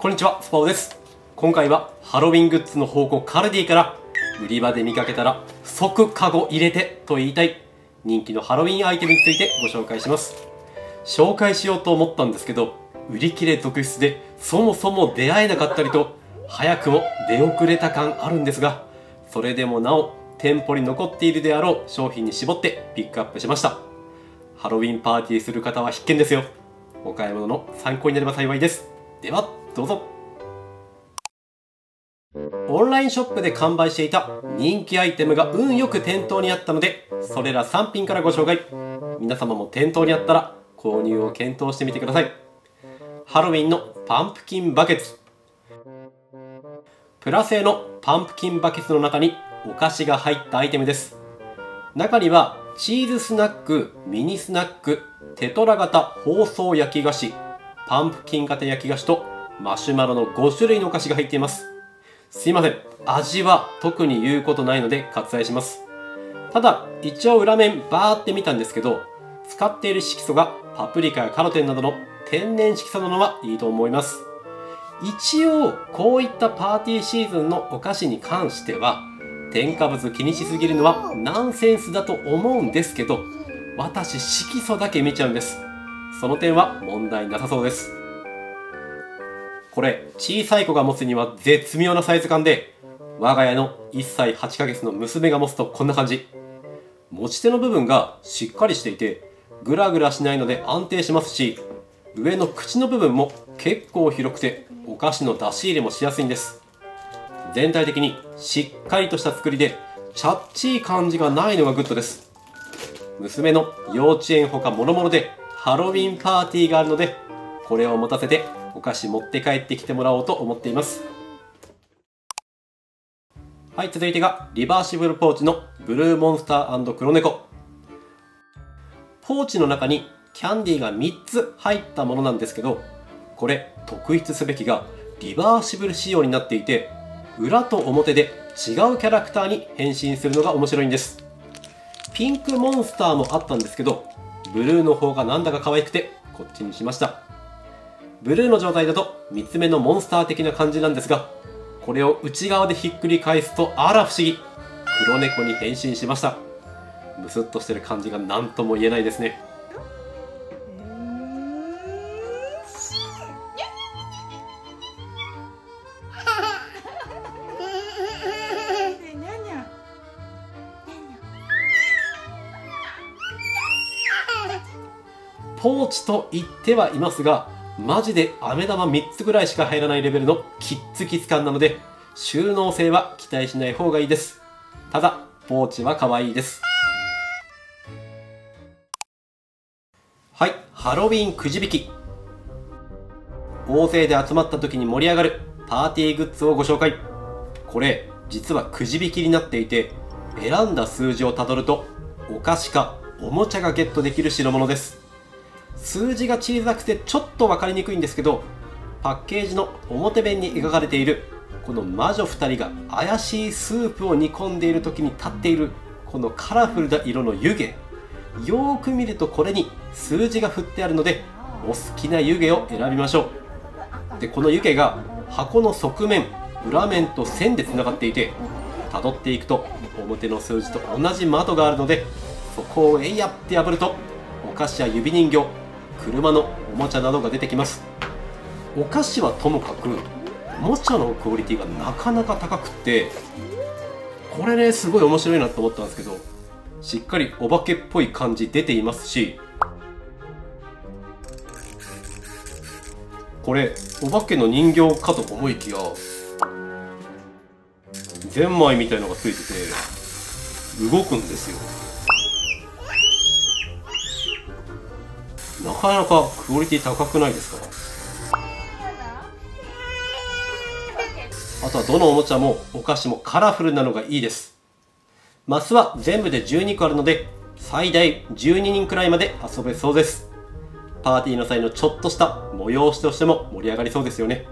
こんにちは、スパオです。今回はハロウィングッズの宝庫カルディから売り場で見かけたら即カゴ入れてと言いたい人気のハロウィンアイテムについてご紹介します。紹介しようと思ったんですけど、売り切れ続出でそもそも出会えなかったりと早くも出遅れた感あるんですが、それでもなお店舗に残っているであろう商品に絞ってピックアップしました。ハロウィンパーティーする方は必見ですよ。お買い物の参考になれば幸いです。では、どうぞ。オンラインショップで完売していた人気アイテムが運よく店頭にあったので、それら3品からご紹介。皆様も店頭にあったら購入を検討してみてください。ハロウィンのパンプキンバケツ。プラ製のパンプキンバケツの中にお菓子が入ったアイテムです。中にはチーズスナック、ミニスナック、テトラ型包装焼き菓子、パンプキン型焼き菓子とマシュマロの5種類のお菓子が入っています。すいません。味は特に言うことないので割愛します。ただ、一応裏面バーって見たんですけど、使っている色素がパプリカやカロテンなどの天然色素なのはいいと思います。一応、こういったパーティーシーズンのお菓子に関しては、添加物気にしすぎるのはナンセンスだと思うんですけど、私色素だけ見ちゃうんです。その点は問題なさそうです。これ、小さい子が持つには絶妙なサイズ感で、我が家の1歳8ヶ月の娘が持つとこんな感じ。持ち手の部分がしっかりしていて、グラグラしないので安定しますし、上の口の部分も結構広くて、お菓子の出し入れもしやすいんです。全体的にしっかりとした作りで、ちゃっちい感じがないのがグッドです。娘の幼稚園ほか諸々でハロウィンパーティーがあるので、これを持たせてお菓子持って帰ってきてもらおうと思っています。はい、続いてがリバーシブルポーチのブルーモンスター黒猫。ポーチの中にキャンディーが3つ入ったものなんですけど、これ特筆すべきがリバーシブル仕様になっていて、裏と表で違うキャラクターに変身するのが面白いんです。ピンクモンスターもあったんですけど、ブルーの方がなんだか可愛くてこっちにしました。ブルーの状態だと3つ目のモンスター的な感じなんですが、これを内側でひっくり返すとあら不思議。黒猫に変身しました。ムスッとしてる感じが何とも言えないですね。ポーチと言ってはいますがマジで飴玉3つぐらいしか入らないレベルのキッツキツ感なので収納性は期待しない方がいいです。ただポーチは可愛いです。はいハロウィンくじ引き。大勢で集まった時に盛り上がるパーティーグッズをご紹介。これ実はくじ引きになっていて選んだ数字をたどるとお菓子かおもちゃがゲットできる代物です。数字が小さくてちょっと分かりにくいんですけどパッケージの表面に描かれているこの魔女2人が怪しいスープを煮込んでいる時に立っているこのカラフルな色の湯気。よーく見るとこれに数字が振ってあるのでお好きな湯気を選びましょう。でこの湯気が箱の側面裏面と線でつながっていて辿っていくと表の数字と同じ窓があるのでそこをえいやって破るとお菓子や指人形車のおもちゃなどが出てきます。お菓子はともかくおもちゃのクオリティがなかなか高くってこれねすごい面白いなと思ったんですけどしっかりお化けっぽい感じ出ていますしこれお化けの人形かと思いきやゼンマイみたいのがついてて動くんですよ。なかなかクオリティ高くないですか？あとはどのおもちゃもお菓子もカラフルなのがいいです。マスは全部で12個あるので最大12人くらいまで遊べそうです。パーティーの際のちょっとした催しとしても盛り上がりそうですよね。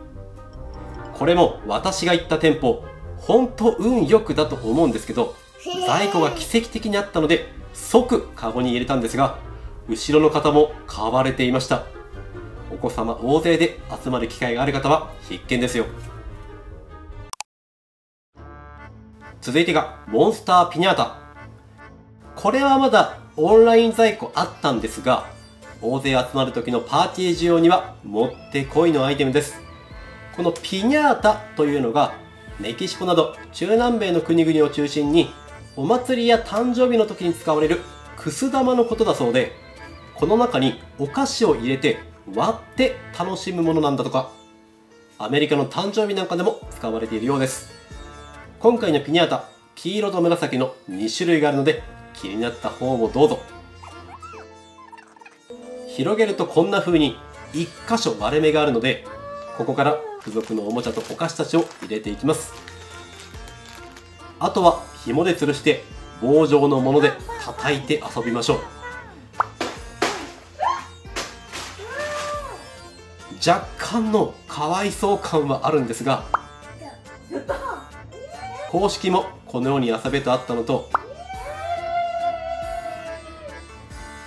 これも私が行った店舗本当運よくだと思うんですけど在庫が奇跡的にあったので即カゴに入れたんですが後ろの方も買われていました。お子様大勢で集まる機会がある方は必見ですよ。続いてがモンスターピニャータ。これはまだオンライン在庫あったんですが大勢集まる時のパーティー需要にはもってこいのアイテムです。このピニャータというのがメキシコなど中南米の国々を中心にお祭りや誕生日の時に使われるくす玉のことだそうでこの中にお菓子を入れて割って楽しむものなんだとか。アメリカの誕生日なんかでも使われているようです。今回のピニャータ黄色と紫の2種類があるので気になった方をどうぞ。広げるとこんな風に1箇所割れ目があるのでここから付属のおもちゃとお菓子たちを入れていきます。あとは紐で吊るして棒状のもので叩いて遊びましょう。若干のかわいそう感はあるんですが公式もこのように遊べとあったのと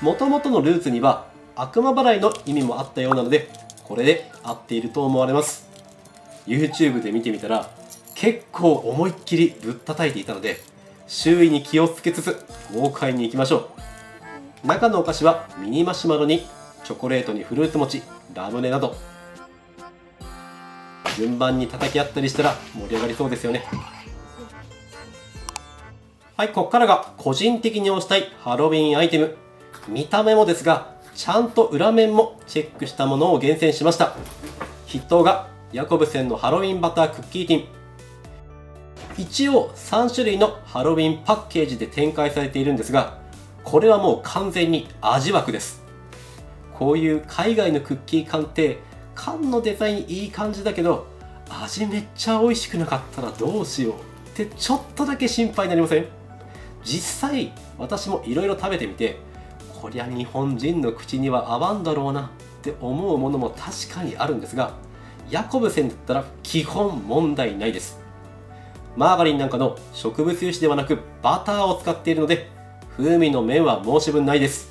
もともとのルーツには悪魔払いの意味もあったようなのでこれで合っていると思われます。YouTube で見てみたら結構思いっきりぶったたいていたので周囲に気をつけつつ豪快にいきましょう。中のお菓子はミニマシュマロにチョコレートにフルーツ餅ラムネなど。順番に叩き合ったりしたら盛り上がりそうですよね。はいここからが個人的に推したいハロウィンアイテム。見た目もですがちゃんと裏面もチェックしたものを厳選しました。筆頭がヤコブセンのハロウィンバタークッキーティン。一応3種類のハロウィンパッケージで展開されているんですがこれはもう完全に味枠です。こういう海外のクッキー缶って缶のデザインいい感じだけど味めっちゃ美味しくなかったらどうしようってちょっとだけ心配になりません？実際私もいろいろ食べてみてこりゃ日本人の口には合わんだろうなって思うものも確かにあるんですがヤコブセンだったら基本問題ないです。マーガリンなんかの植物油脂ではなくバターを使っているので風味の面は申し分ないです。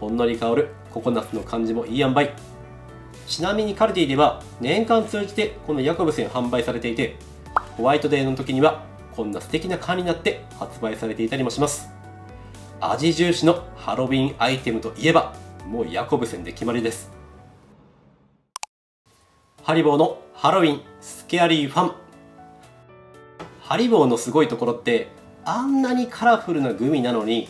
ほんのり香るココナッツの感じもいい塩梅。ちなみにカルディでは年間通じてこのヤコブセン販売されていてホワイトデーの時にはこんな素敵な缶になって発売されていたりもします。味重視のハロウィンアイテムといえばもうヤコブセンで決まりです。ハリボーのハロウィンスケアリーファン。ハリボーのすごいところってあんなにカラフルなグミなのに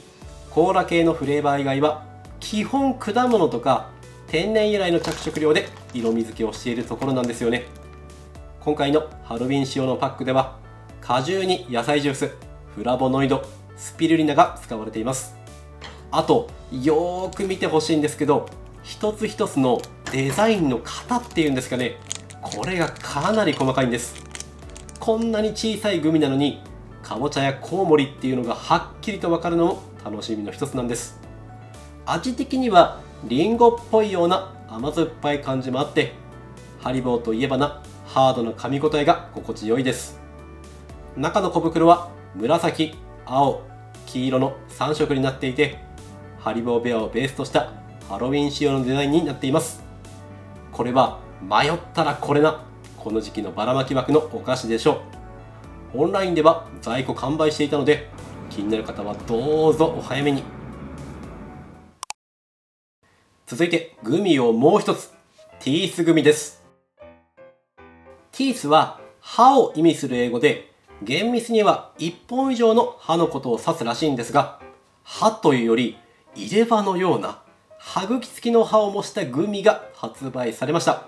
コーラ系のフレーバー以外は基本果物とか天然由来の着色料で色味付けをしているところなんですよね。今回のハロウィン仕様のパックでは果汁に野菜ジュースフラボノイドスピルリナが使われています。あとよーく見てほしいんですけど一つ一つのデザインの型っていうんですかね。これがかなり細かいんです。こんなに小さいグミなのにかぼちゃやコウモリっていうのがはっきりと分かるのも楽しみの一つなんです。味的にはリンゴっぽいような甘酸っぱい感じもあってハリボーといえばなハードな噛み応えが心地よいです。中の小袋は紫青黄色の3色になっていてハリボーベアをベースとしたハロウィン仕様のデザインになっています。これは迷ったらこれなこの時期のばらまき枠のお菓子でしょう。オンラインでは在庫完売していたので気になる方はどうぞお早めに。続いてグミをもう一つ。ティースグミです。ティースは歯を意味する英語で厳密には1本以上の歯のことを指すらしいんですが歯というより入れ歯のような歯茎付きの歯を模したグミが発売されました。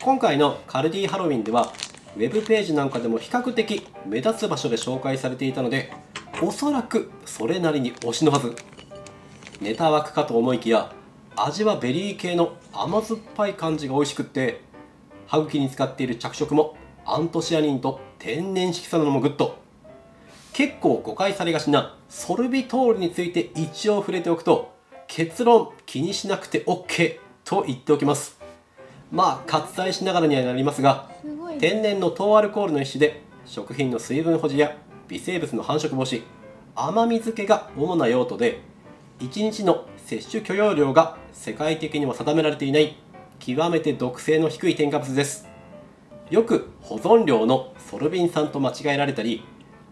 今回のカルディハロウィンではウェブページなんかでも比較的目立つ場所で紹介されていたのでおそらくそれなりに推しのはず。ネタ枠かと思いきや味はベリー系の甘酸っぱい感じが美味しくって歯茎に使っている着色もアントシアニンと天然色素なのもグッド。結構誤解されがちなソルビトールについて一応触れておくと結論気にしなくて OK と言っておきます。まあ割愛しながらにはなりますが天然の糖アルコールの一種で食品の水分保持や微生物の繁殖防止甘み付けが主な用途で1日の摂取許容量が世界的にも定められていない極めて毒性の低い添加物です。よく保存料のソルビン酸と間違えられたり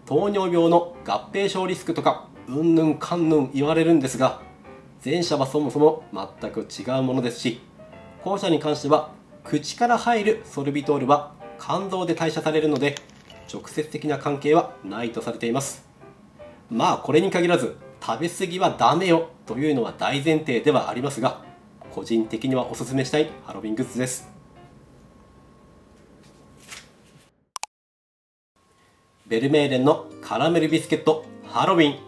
糖尿病の合併症リスクとかうんぬんかんぬん言われるんですが前者はそもそも全く違うものですし後者に関しては口から入るソルビトールは肝臓で代謝されるので直接的な関係はないとされています。まあこれに限らず食べ過ぎはダメよというのは大前提ではありますが個人的にはおすすめしたいハロウィングッズです。ベルメーレンのカラメルビスケットハロウィン。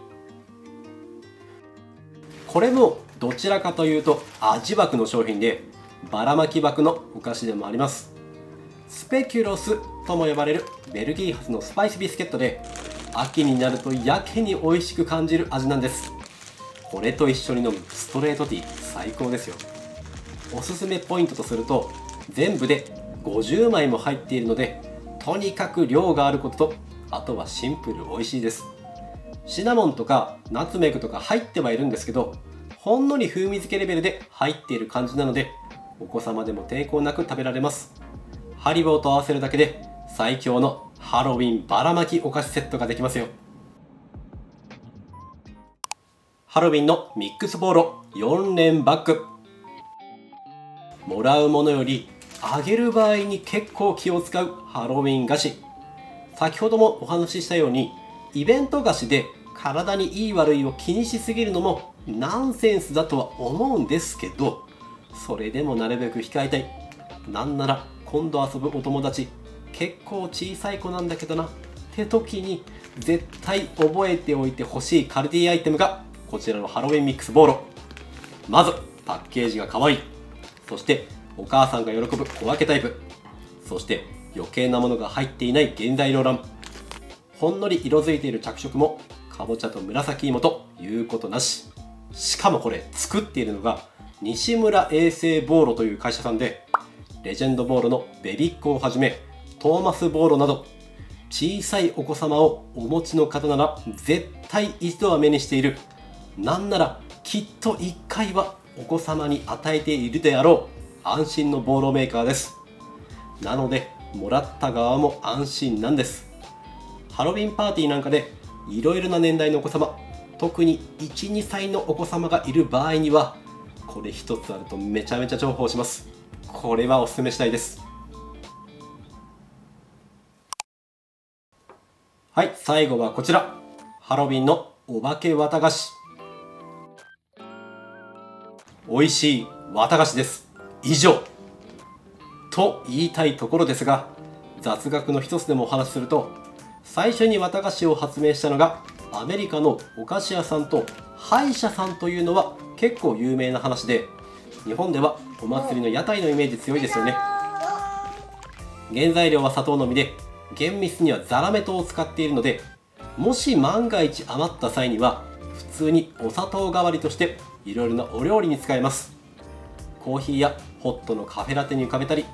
これもどちらかというと味枠の商品でばらまき枠のお菓子でもあります。スペキュロスとも呼ばれるベルギー発のスパイスビスケットで秋になるとやけに美味しく感じる味なんです。これと一緒に飲むストレートティー最高ですよ。おすすめポイントとすると全部で50枚も入っているのでとにかく量があることとあとはシンプル美味しいです。シナモンとかナツメグとか入ってはいるんですけどほんのり風味付けレベルで入っている感じなのでお子様でも抵抗なく食べられます。ハリボーと合わせるだけで最強のハロウィンばらまきお菓子セットができますよ。ハロウィンのミックスボーロ4連バッグ。もらうものよりあげる場合に結構気を使うハロウィン菓子。先ほどもお話ししたようにイベント菓子で体にいい悪いを気にしすぎるのもナンセンスだとは思うんですけどそれでもなるべく控えたい。なんなら今度遊ぶお友達結構小さい子なんだけどな。って時に絶対覚えておいてほしいカルディアイテムがこちらのハロウィンミックスボーロ。まずパッケージが可愛い。そしてお母さんが喜ぶ小分けタイプ。そして余計なものが入っていない原材料欄ほんのり色づいている着色もかぼちゃと紫芋ということなし。しかもこれ作っているのが西村衛生ボーロという会社さんでレジェンドボーロのベビッコをはじめトーマスボーロなど小さいお子様をお持ちの方なら絶対一度は目にしている。なんならきっと1回はお子様に与えているであろう安心のボーロメーカーです。なのでもらった側も安心なんです。ハロウィンパーティーなんかでいろいろな年代のお子様特に12歳のお子様がいる場合にはこれ一つあるとめちゃめちゃ重宝します。これはおすすめしたいです。はい最後はこちら。ハロウィンのお化け綿菓子。美味しい綿菓子です。以上。と言いたいところですが雑学の一つでもお話しすると最初に綿菓子を発明したのがアメリカのお菓子屋さんと歯医者さんというのは結構有名な話で日本ではお祭りの屋台のイメージ強いですよね。原材料は砂糖のみで厳密にはザラメ糖を使っているのでもし万が一余った際には普通にお砂糖代わりとしていろいろなお料理に使えます。コーヒーやホットのカフェラテに浮かべたり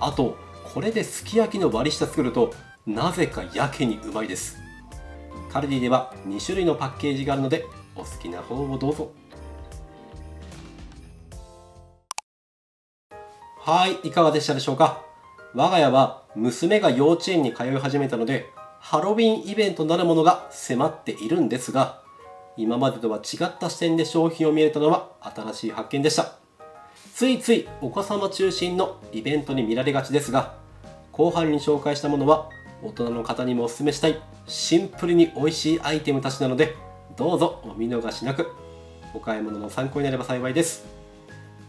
あとこれですき焼きの割り下作るとなぜかやけにうまいです。カルディでは2種類のパッケージがあるのでお好きな方をどうぞ。はいいかがでしたでしょうか？我が家は娘が幼稚園に通い始めたのでハロウィンイベントなるものが迫っているんですが今までとは違った視点で商品を見れたのは新しい発見でした。ついついお子様中心のイベントに見られがちですが後半に紹介したものは大人の方にもおすすめしたいシンプルに美味しいアイテムたちなのでどうぞお見逃しなく。お買い物の参考になれば幸いです。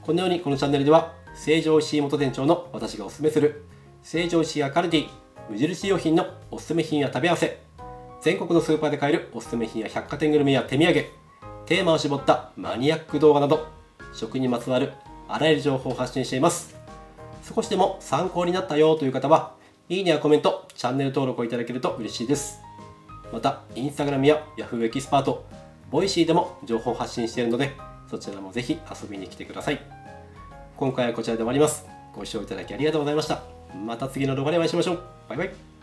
このようにこのチャンネルでは成城石井元店長の私がおすすめする成城石井アカルディ無印良品のおすすめ品や食べ合わせ。全国のスーパーで買えるおすすめ品や百貨店グルメや手土産。テーマを絞ったマニアック動画など食にまつわるあらゆる情報を発信しています。少しでも参考になったよという方はいいねやコメントチャンネル登録をいただけると嬉しいです。またインスタグラムや Yahoo エキスパート Voicy でも情報発信しているのでそちらもぜひ遊びに来てください。今回はこちらで終わります。ご視聴いただきありがとうございました。また次の動画でお会いしましょう。バイバイ。